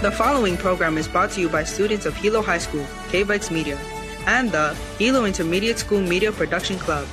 The following program is brought to you by students of Hilo High School, KVIX Media, and the Hilo Intermediate School Media Production Club.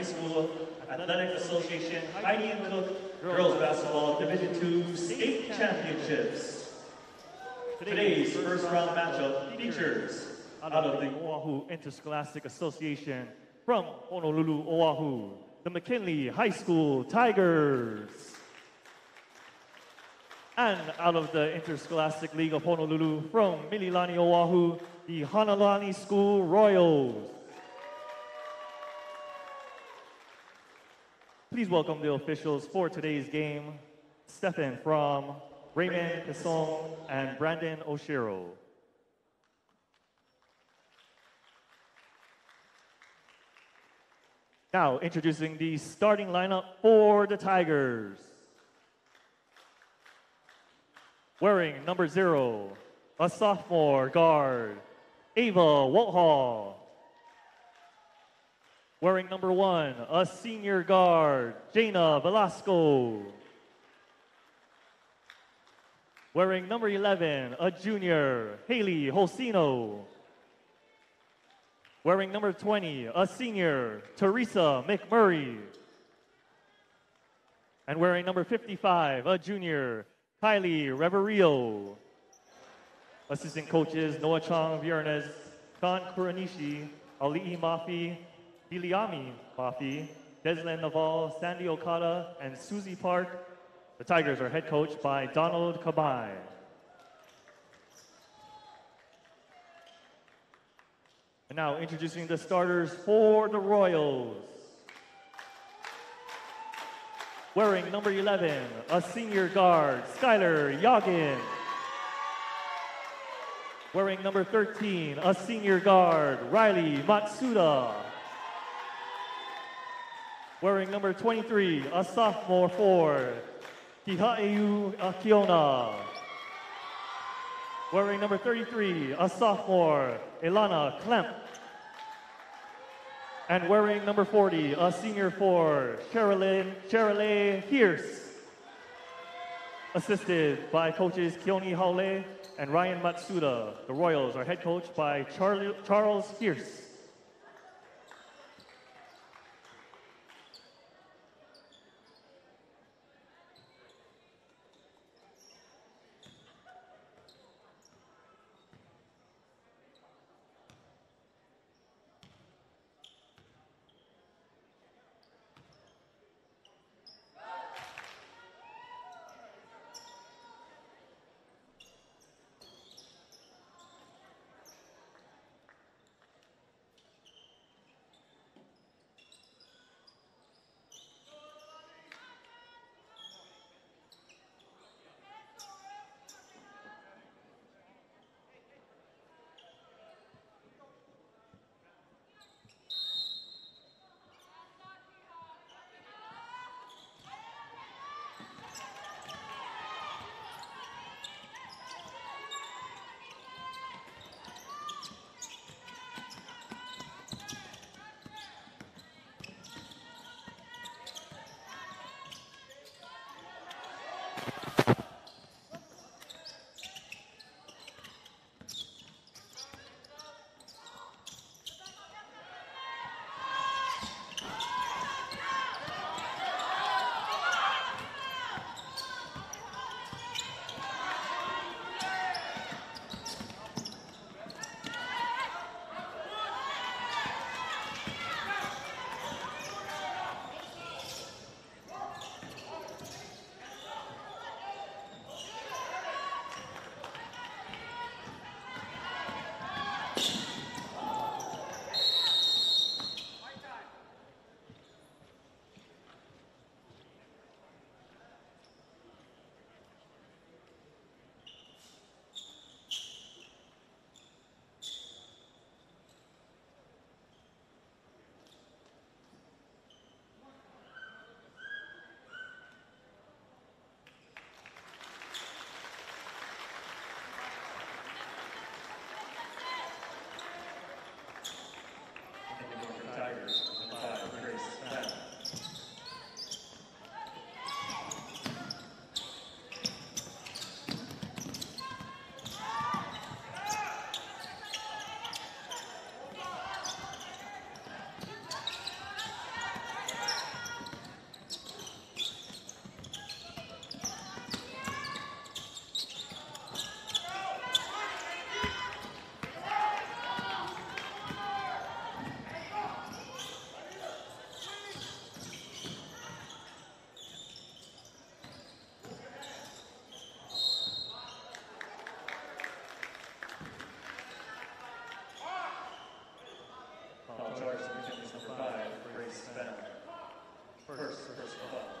High School Athletic Association Heide and Cook Girls Basketball Division II State Championships. Today's first round matchup features out of the Oahu Interscholastic Association from Honolulu, Oahu, the McKinley High School Tigers. And out of the Interscholastic League of Honolulu from Mililani, Oahu, the Hanalani School Royals. Please welcome the officials for today's game, Stefan from Raymond Kasong and Brandon Oshiro. Now, introducing the starting lineup for the Tigers. Wearing number zero, a sophomore guard, Ava Walthall. Wearing number one, a senior guard, Jaina Velasco. Wearing number 11, a junior, Haley Holcino. Wearing number 20, a senior, Teresa McMurray. And wearing number 55, a junior, Kylie Reverio. Assistant coaches Noah Chong Viernes, Khan Kuranishi, Ali'i Mafi, Biliami Mafi, Deslan Naval, Sandy Okada, and Susie Park. The Tigers are head coached by Donald Kabai. And now introducing the starters for the Royals. Wearing number 11, a senior guard, Skylar Yagin. Wearing number 13, a senior guard, Riley Matsuda. Wearing number 23, a sophomore for Kihaeu Akiona. Wearing number 33, a sophomore, Elana Klemp. And wearing number 40, a senior forward, Cheryl Pierce. Assisted by coaches Keone Haole and Ryan Matsuda. The Royals are head coached by Charlie, Charles Pierce. Charge Number 5, Grace Fenner. First, first club.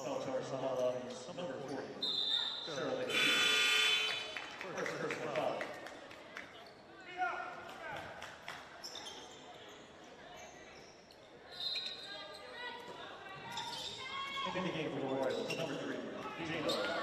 Sahalani's number 40, Cheryl Lee. First personal foul. In the game for the Royals, number three, Gino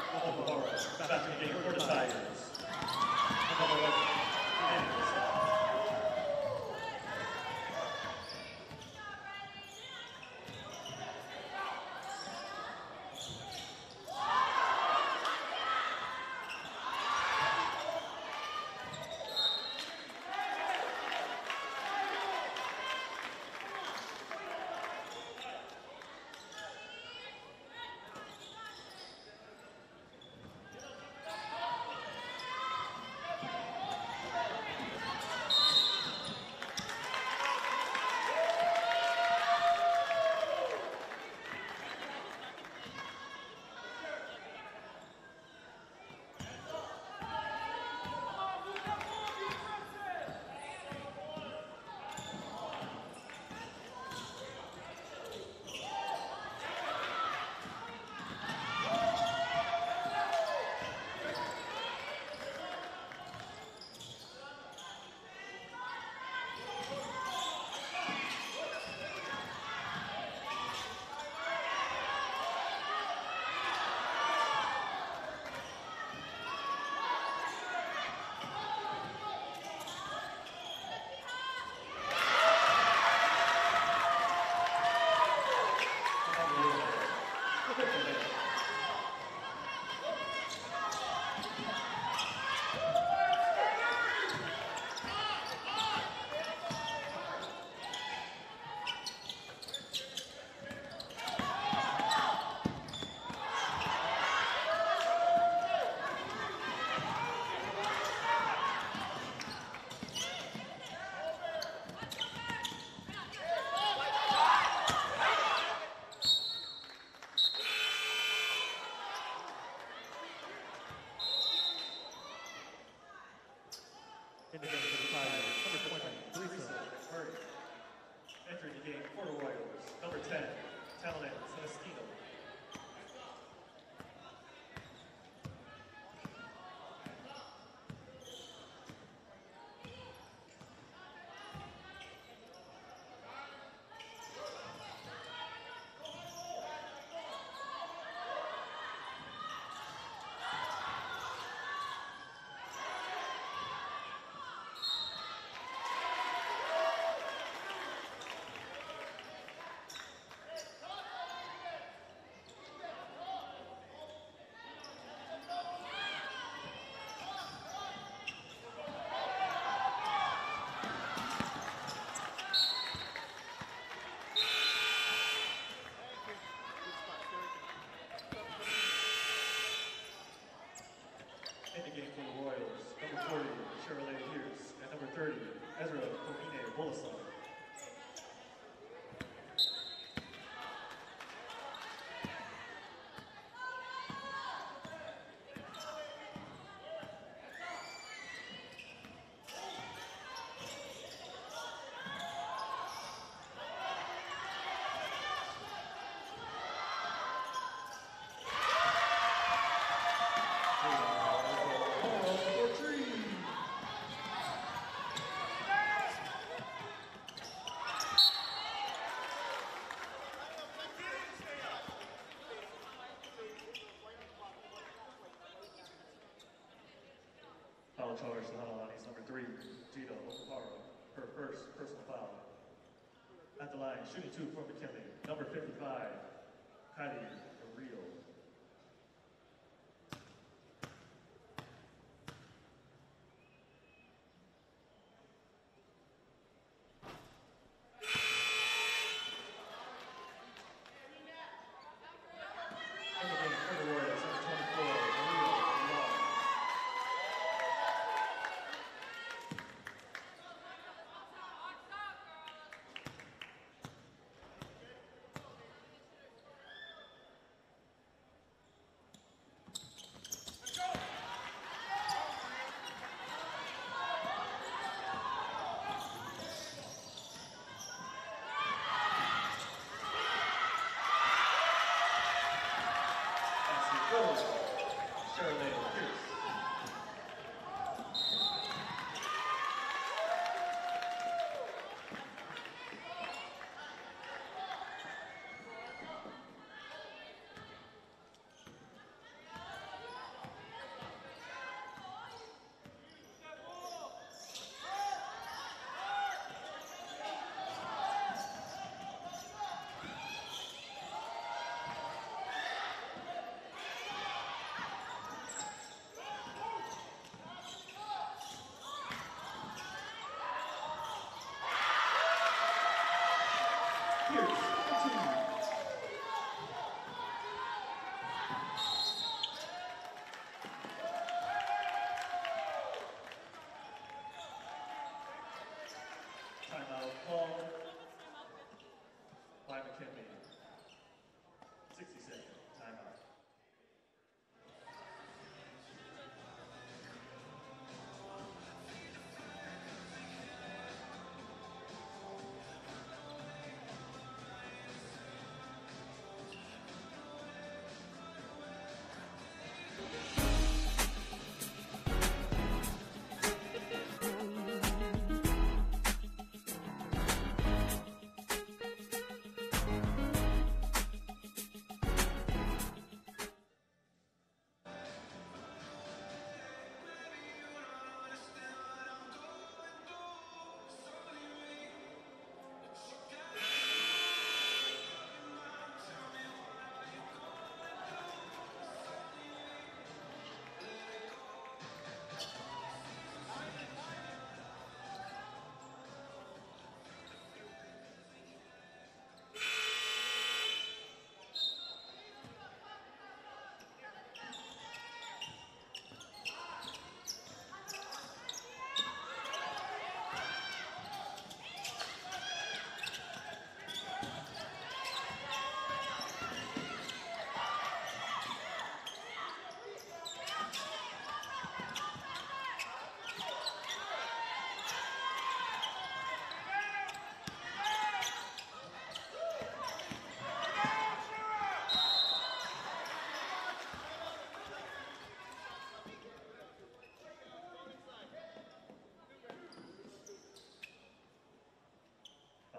Number 30, Ezra Komine Bolasan. Number three. Foul charge to Hanalani's number three, Gino Okapara, her first personal foul. At the line, shooting two for McKinley, number 55, Kylie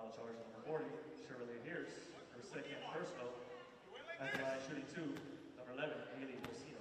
Foul charge number 40, Shirley Pierce, her second personal. At the line shooting two, number 11, Haley Rosino.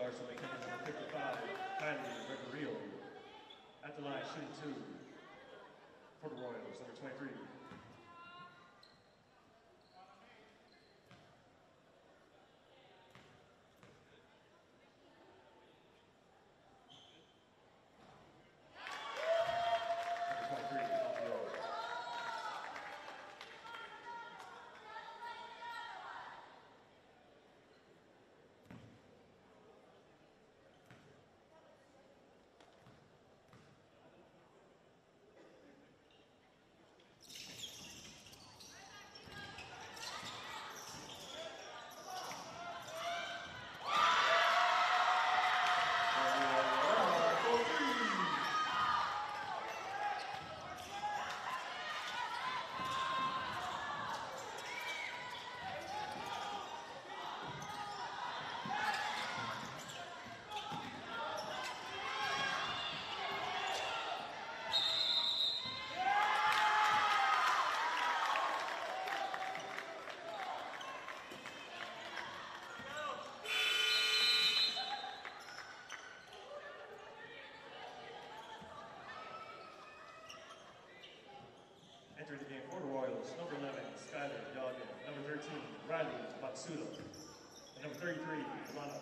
Foul charge to McKinley number 55, Kylie Gregorio. At the line shooting two, for the Royals, number 23, Number 23, Alfio. Entering the game for the Royals, number 11, Skyler Doggett. Number 13, Riley Matsuda. And number 33, Lana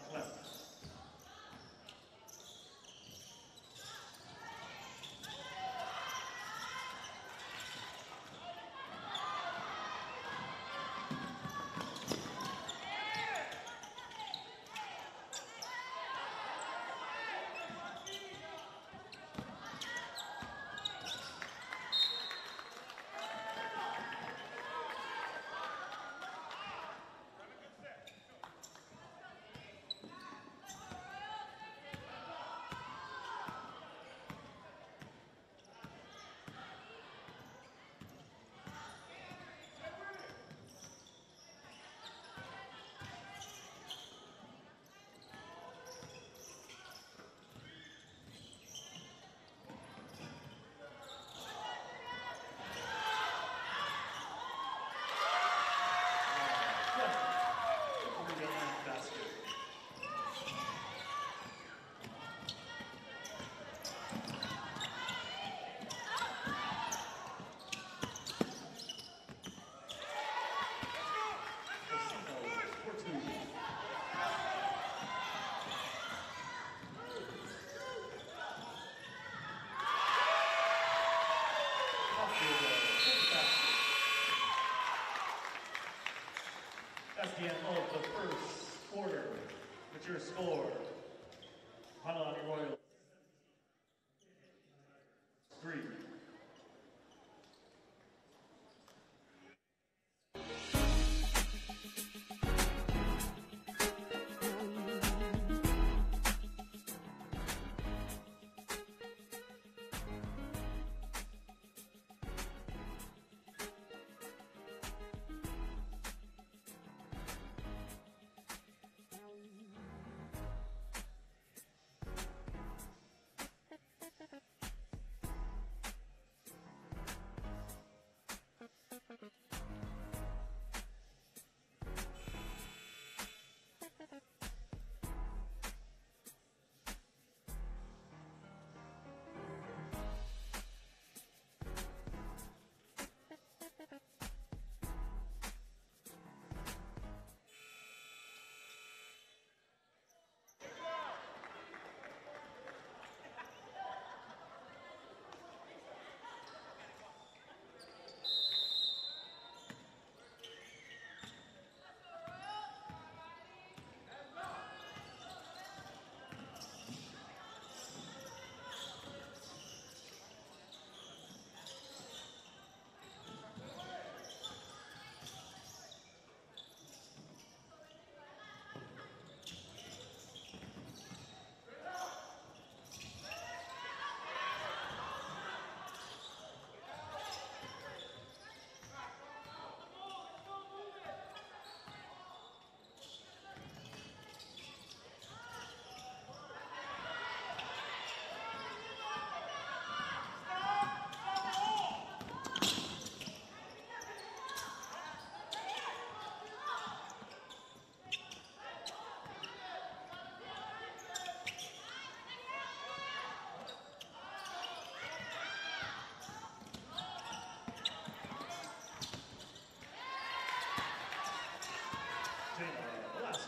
That's the end of the first quarter. Mature score, Honolulu Royal?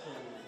Jayla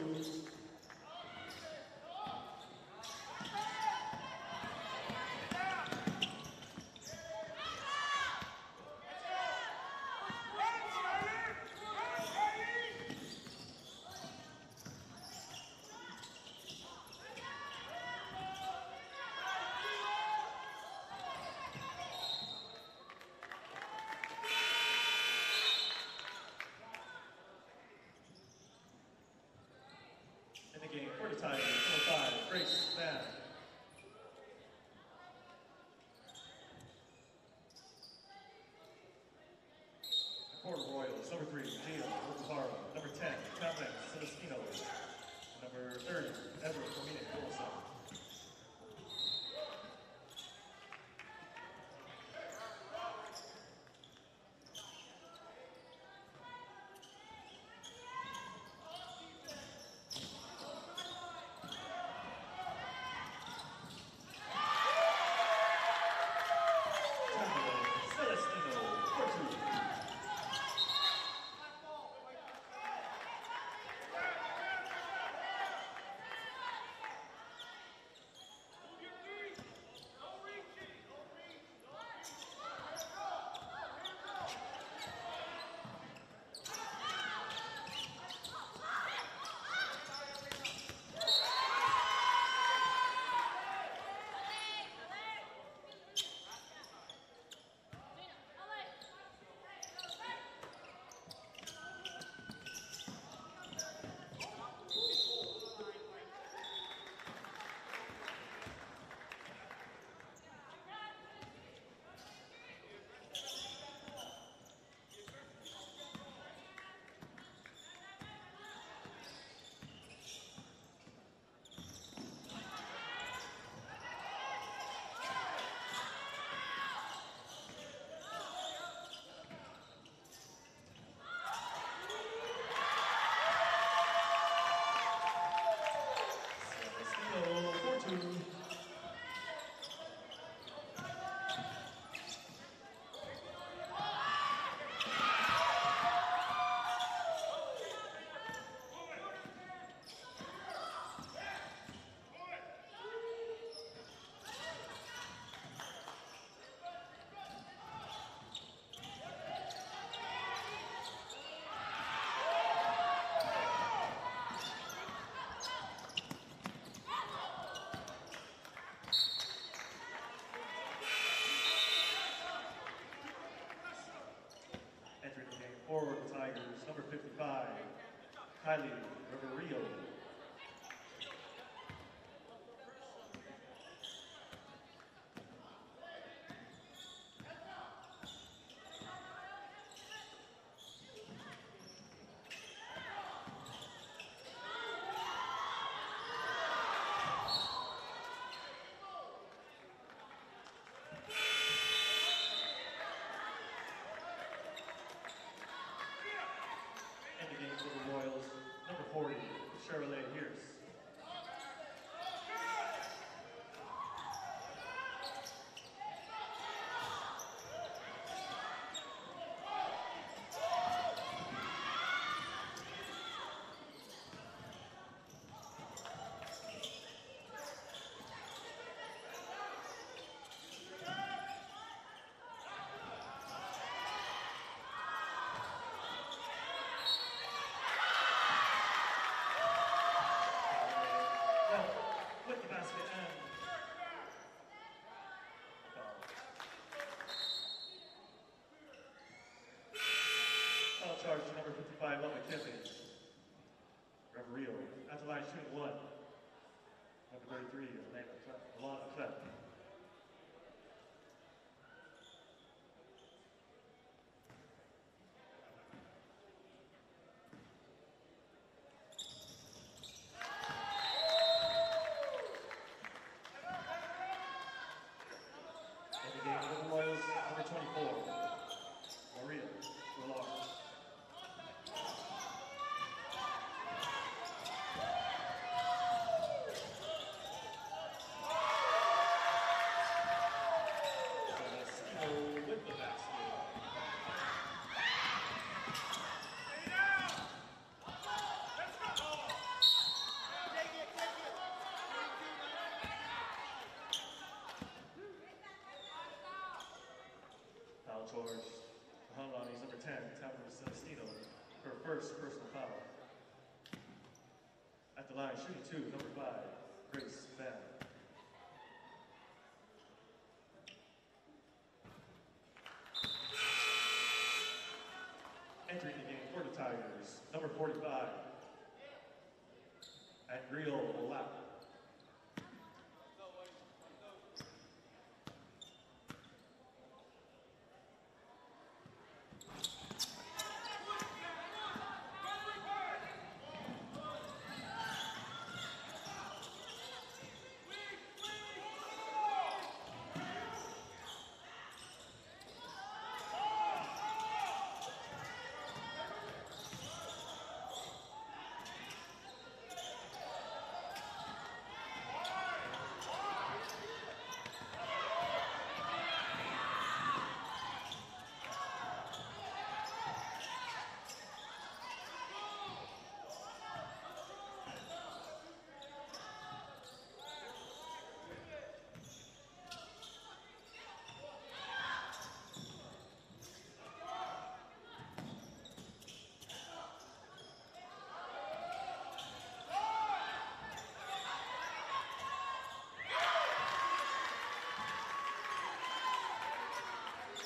Four two. for the Tigers, number 55, Kylie Riverio. Royals, number 40, Chevrolet Pierce. Left with the basket and foul. Foul charge number 55, Loma Kiffin. Reverio at the line shooting one. Number 33, Elena Clef. Alana Clef. In the game for the Royals, number 24, Maria Villar. Celestino with the basket. Charge. Hung on, he's number 10, Tamara Celestino, her first personal foul. At the line, shooting two, number five, Grace Van. Entering the game for the Tigers, number 45, at Rio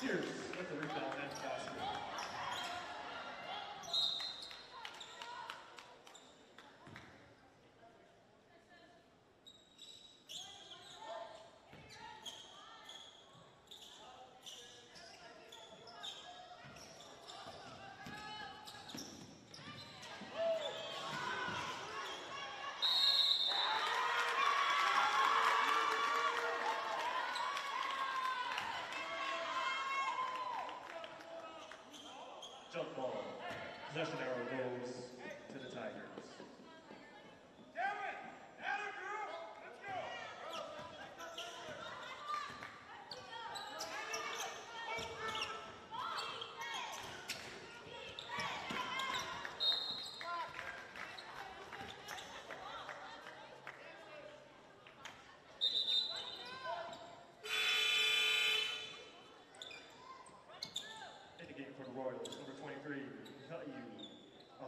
Olap.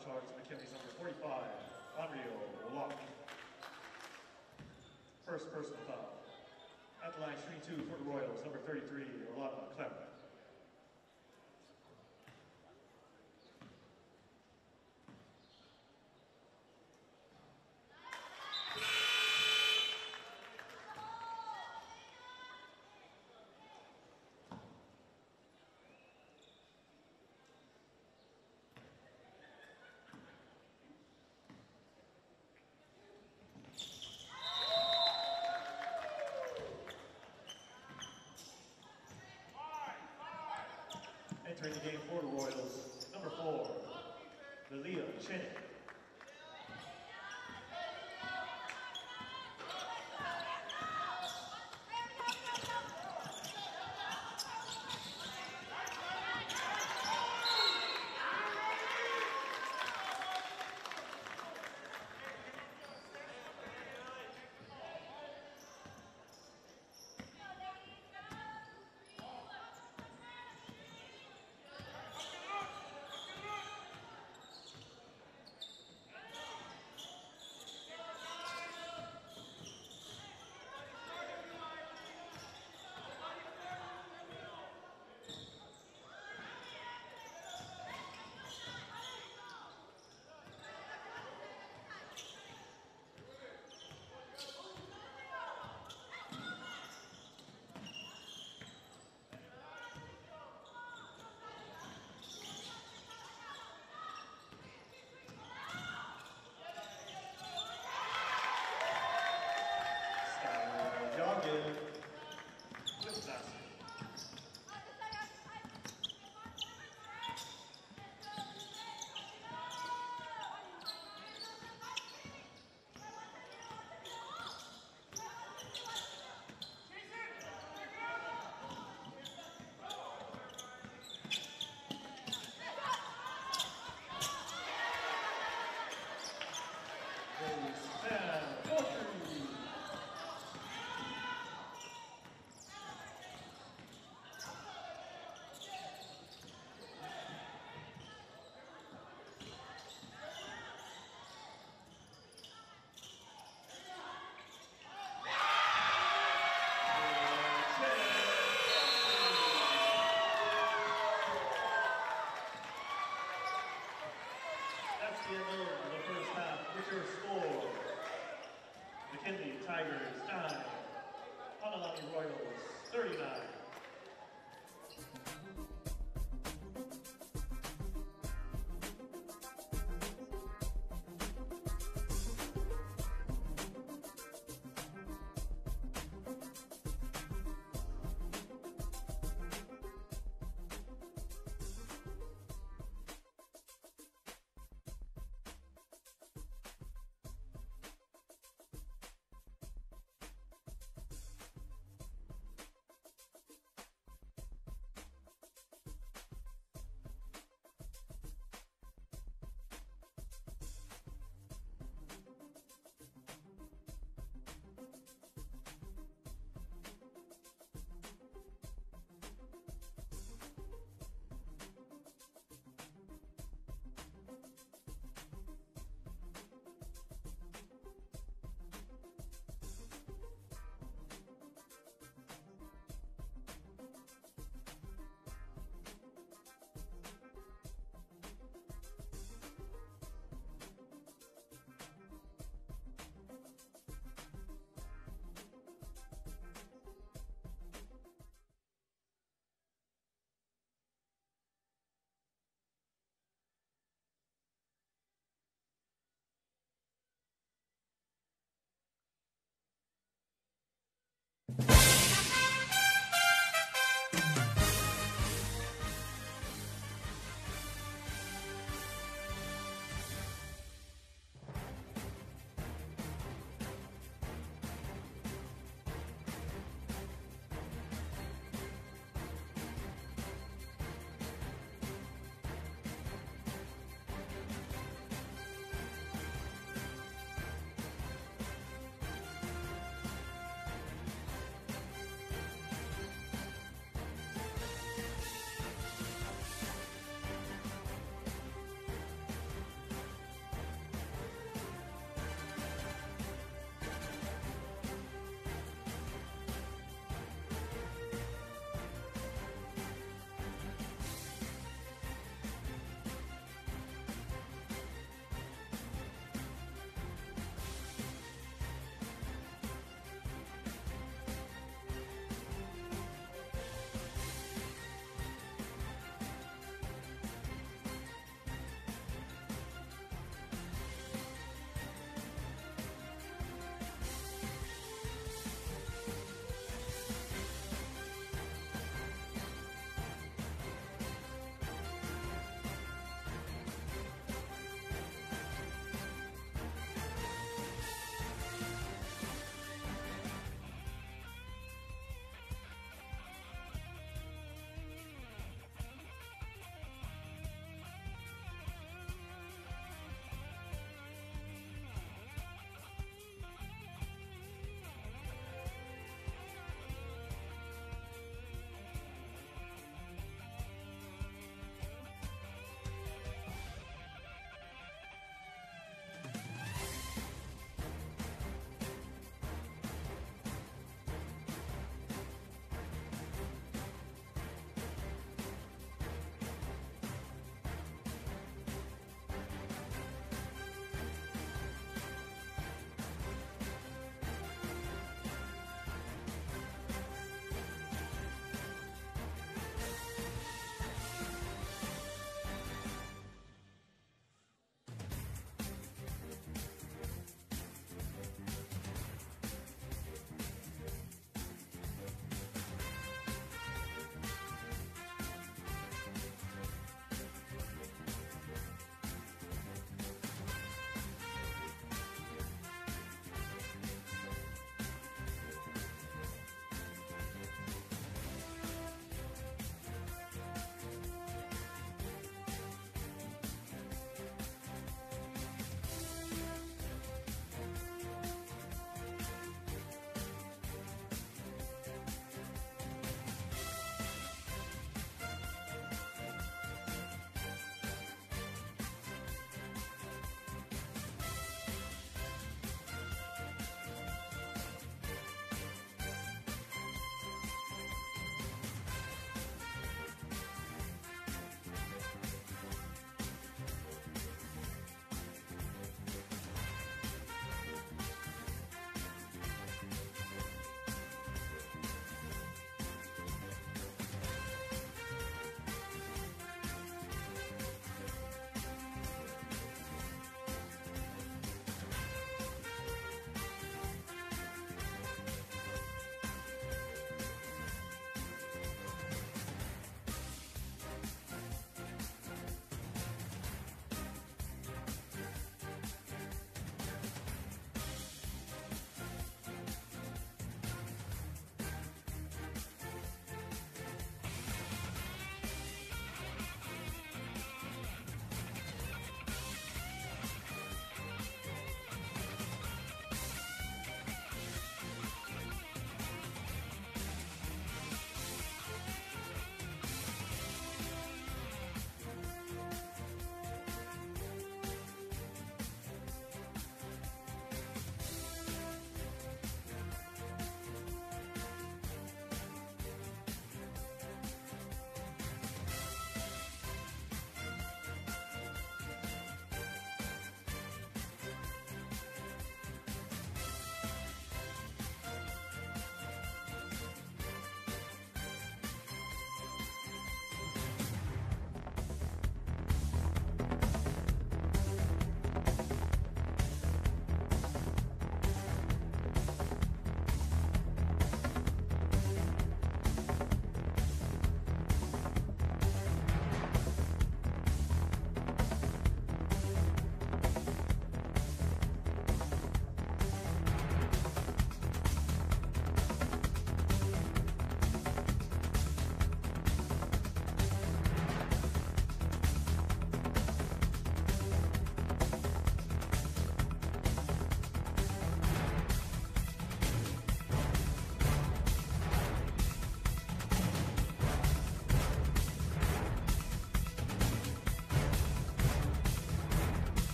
Foul to McKinley's number 45, Onryo Walk. First personal foul. At the line, shooting two for the Royals, number 33, Rolanda Clem. Entering the game for the Royals, number four, Lilia Chen.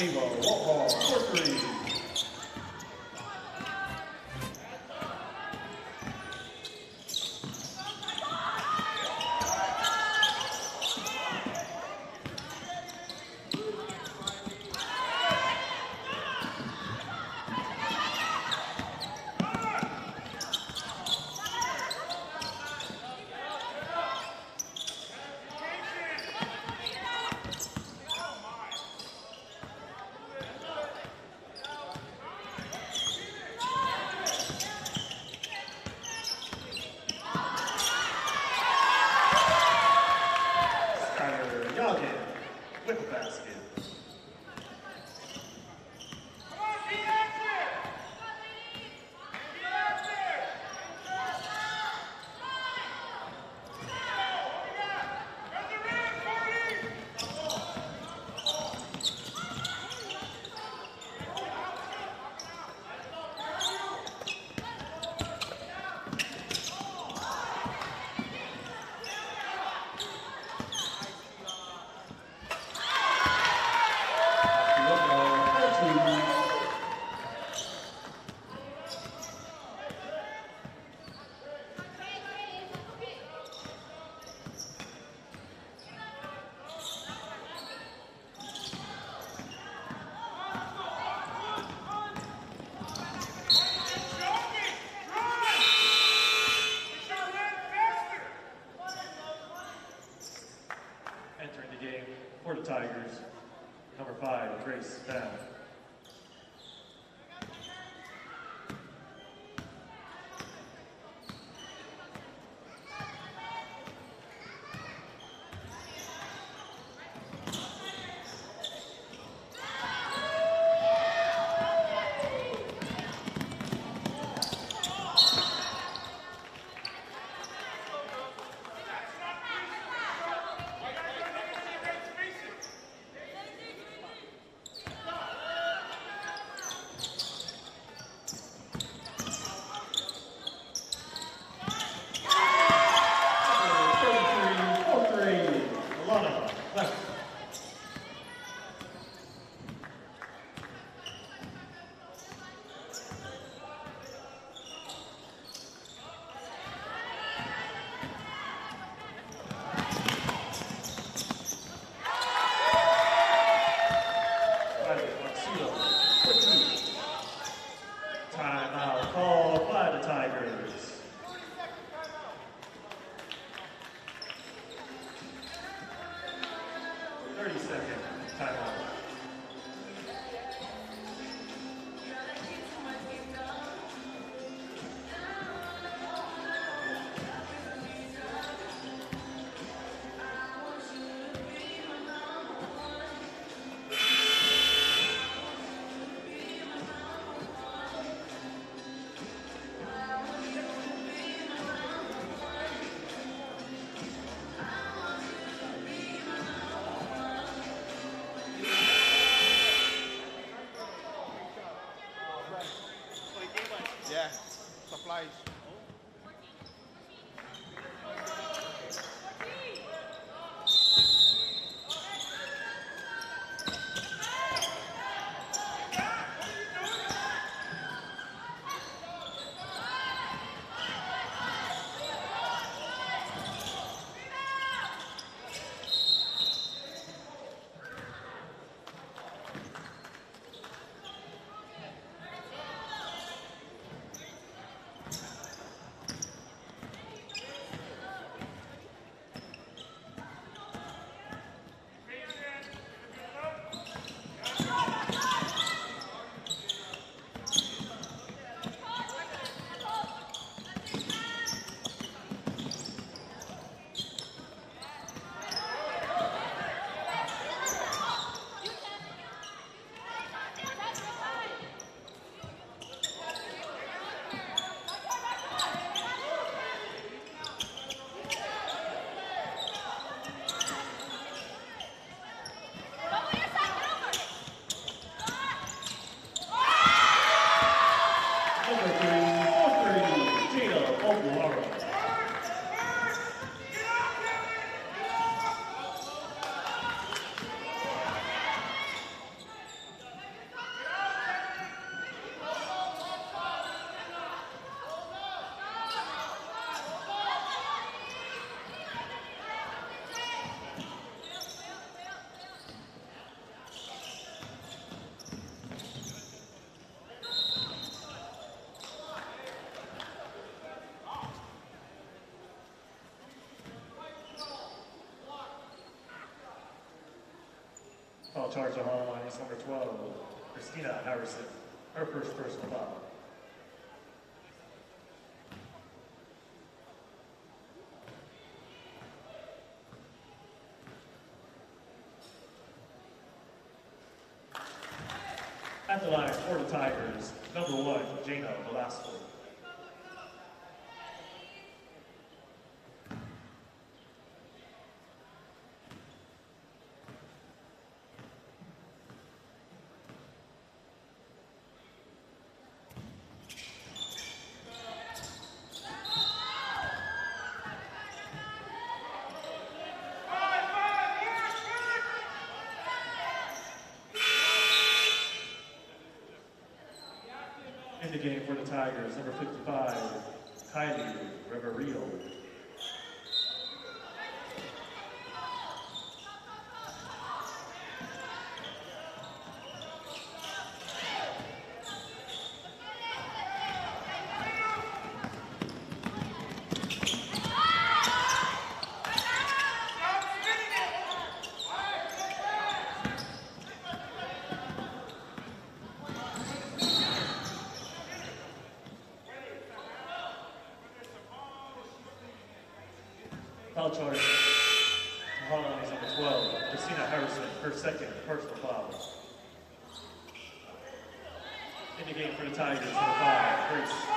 Ava Walhall, Foul charge Hanalani's number 12, Christina Harrison. Her first personal foul. At the line for the Tigers, number one, Jana Velasco. The game for the Tigers, number 55, Kylie Reverio. Foul charge to Hanalani's number 12, Christina Harrison, her second personal foul. In the game for the Tigers, number 5, Grace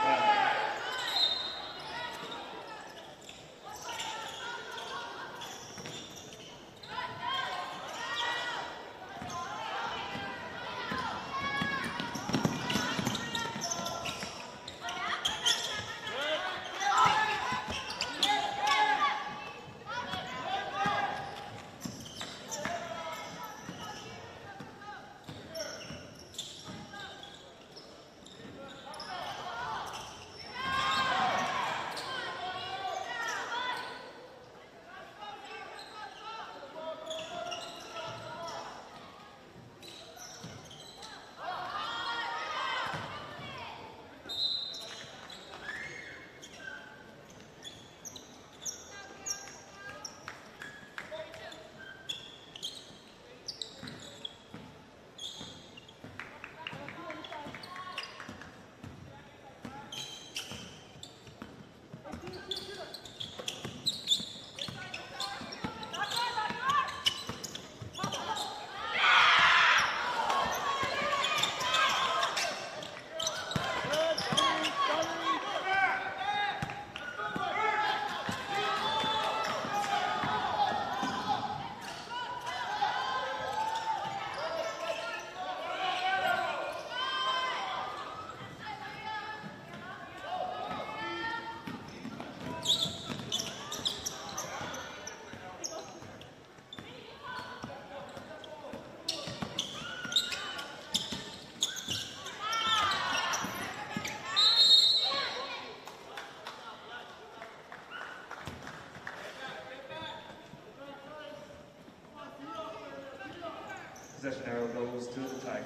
Possession arrow goes to the Tigers.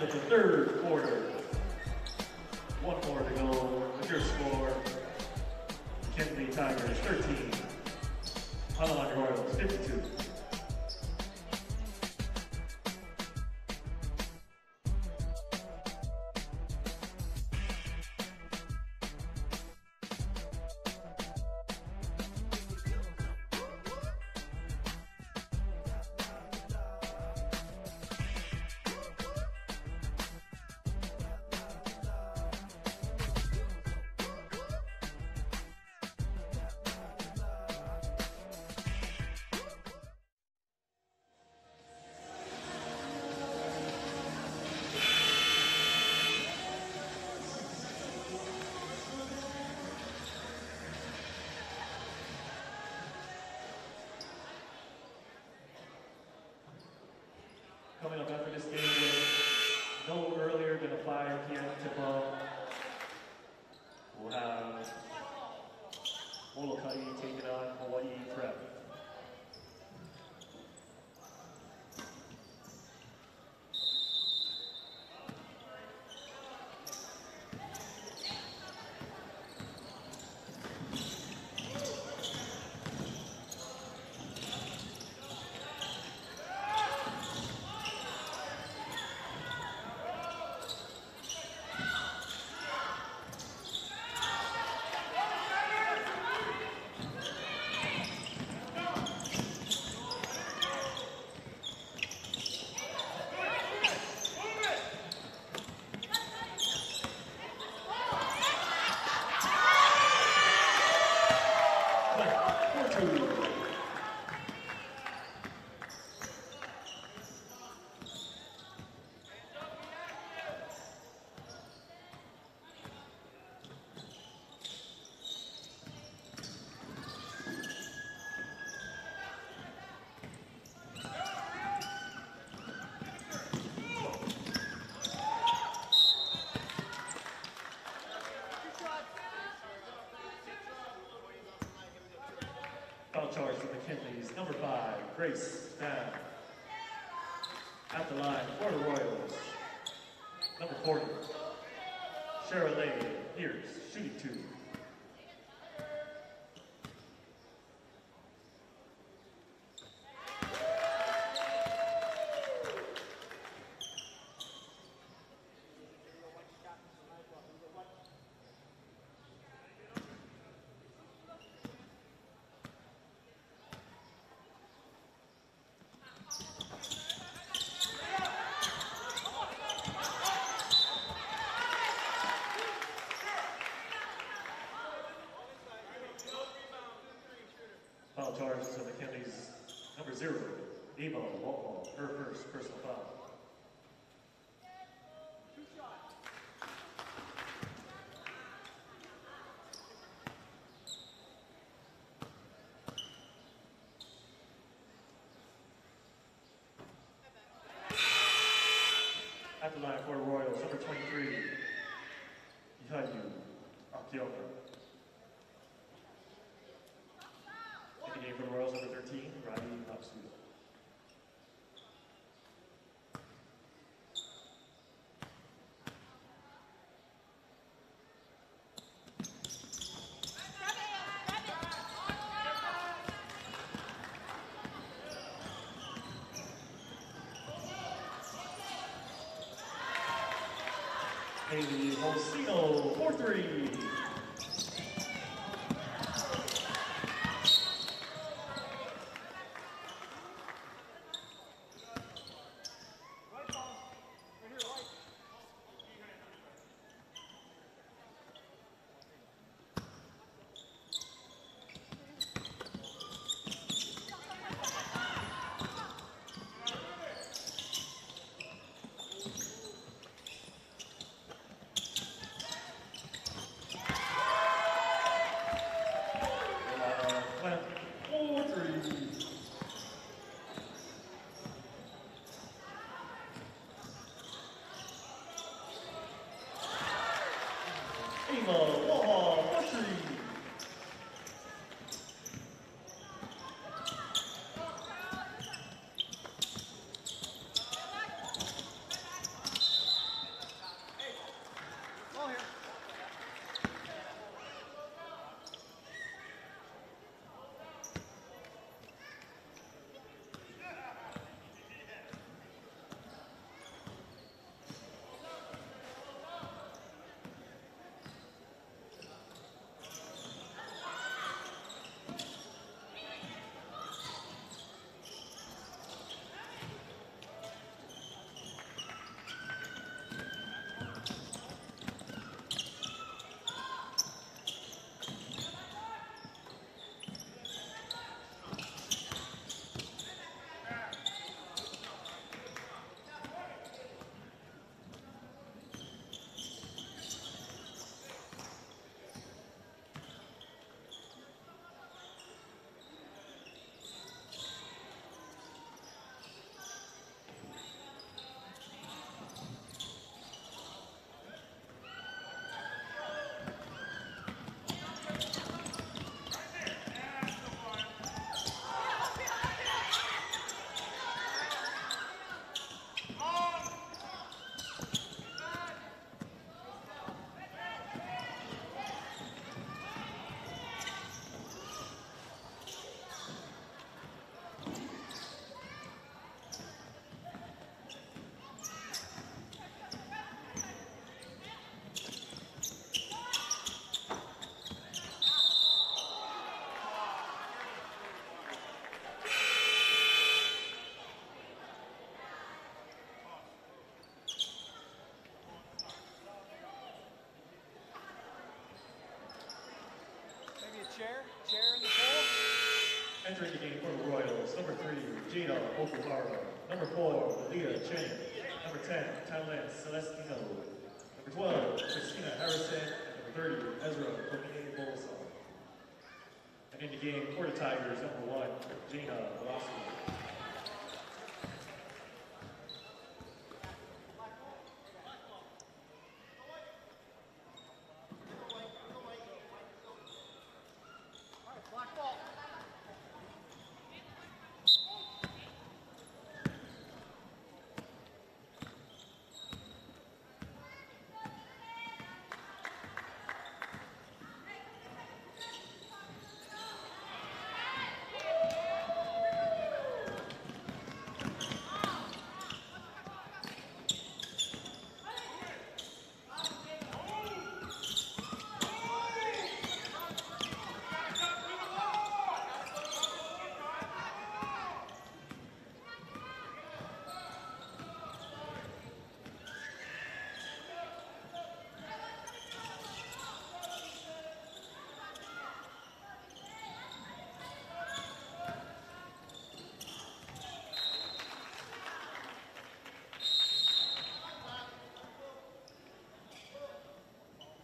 the third McKinley's number five, Grace Down. At the line for the Royals, number 40, Cheryl Lane, Pierce, shooting two. charge to the number zero, Debo Walpole, her first personal foul. At the line for Royals, number 23, Yayu Akioka. Haley Holsino, 4-3. 10, Talent Celestino. Number 12, Christina Harrison. Number 30, Ezra Komine Bolson. And in the game the Tigers, number 1, Gina Velasquez.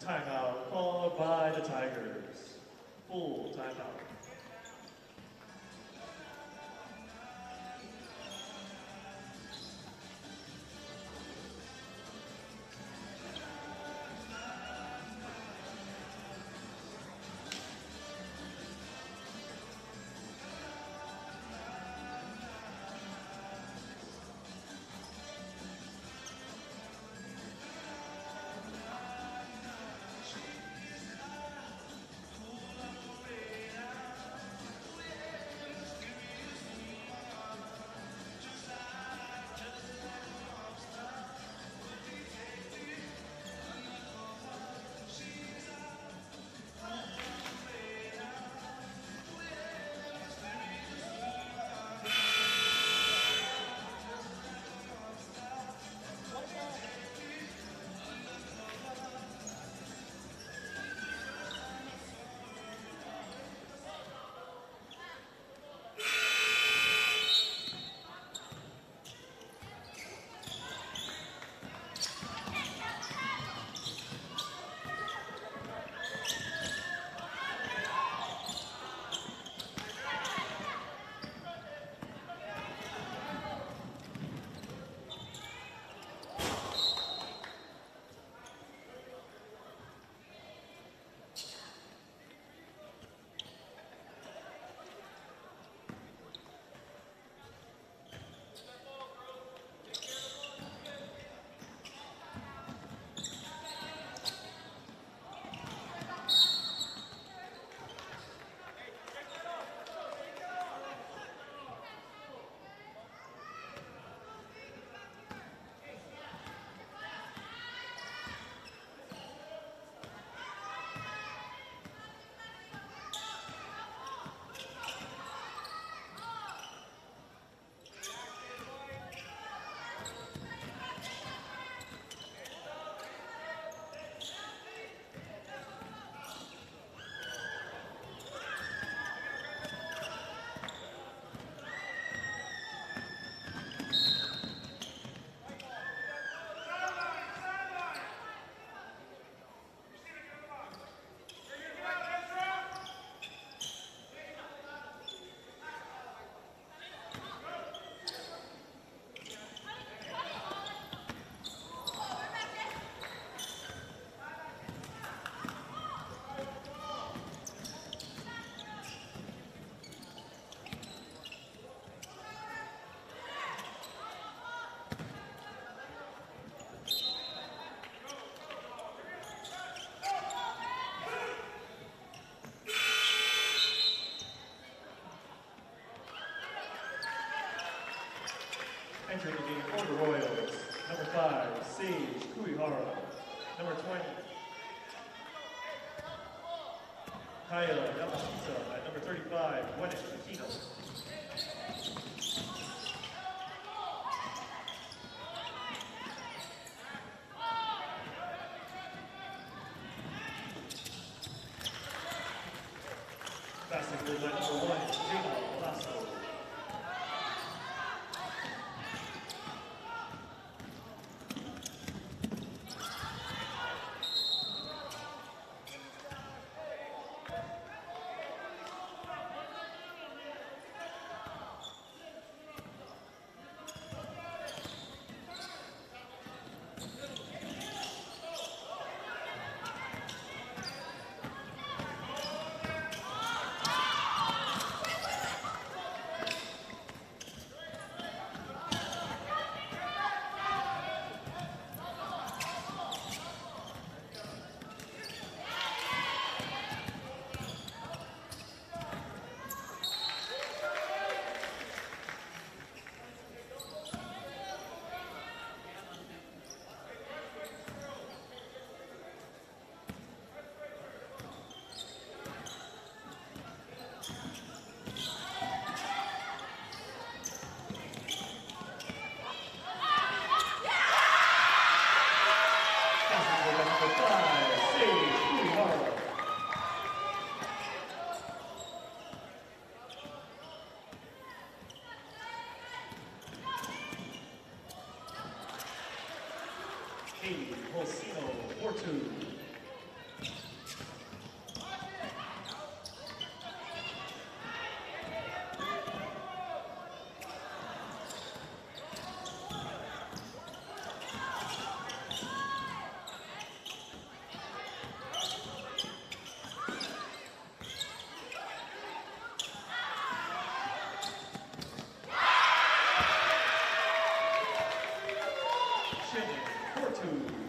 Timeout called by the Tigers. Full Entering the game for the Royals, number five, Sage Kuihara. Number 20, Kaya Yamashita at number 35, Gwyneth Aquino. Passing goal by number one, Gina Velasco. Passing goal by number five, Sage Kuihara. Katie Holsino, Fortu. Shannon Fortu.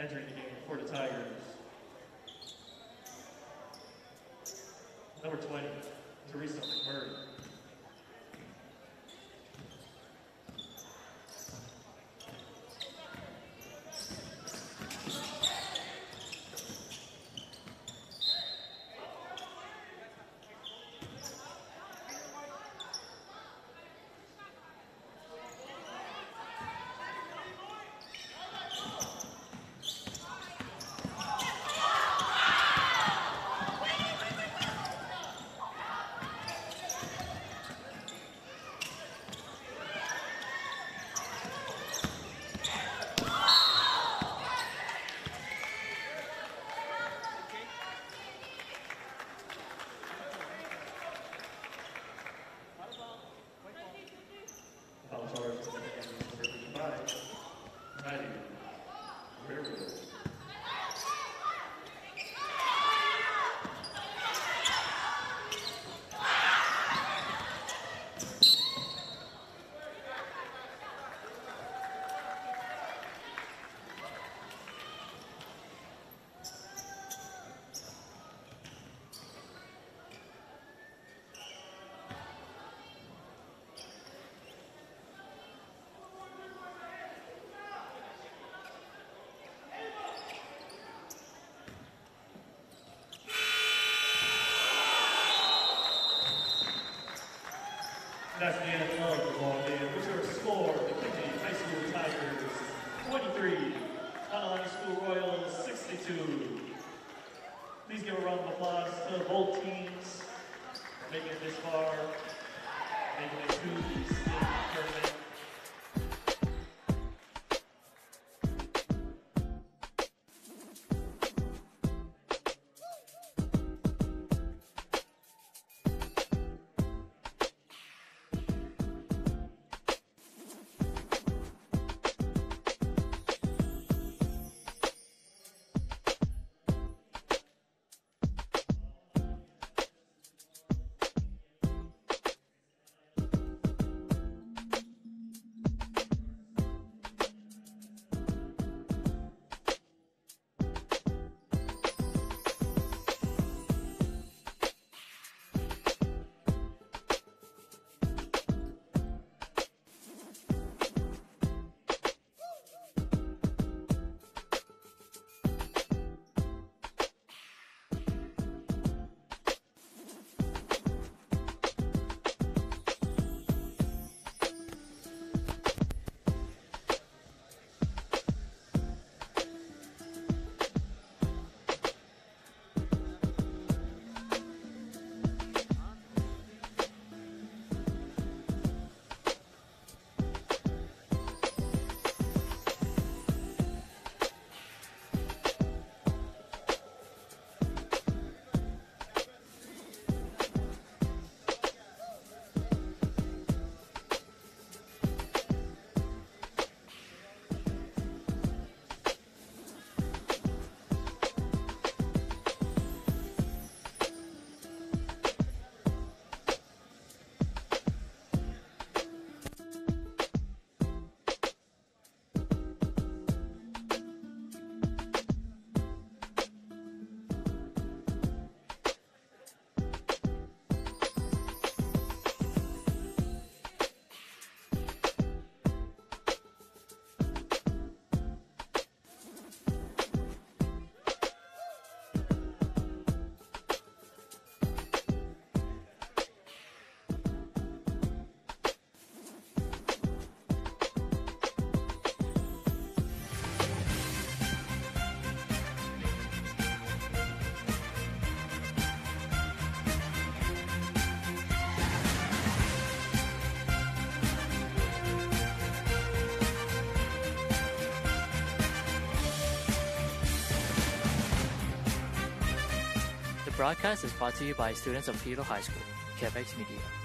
Entering the game for the Tigers. Number 20, Teresa McMurray. Foul charge and by Maddie Railroad. That's the end of the ball game. What's your score? The McKinley High School Tigers 23, Hanalani School Royals 62. Please give a round of applause to both teams for making it this far, making it to the broadcast is brought to you by students of Hilo High School, KFX Media.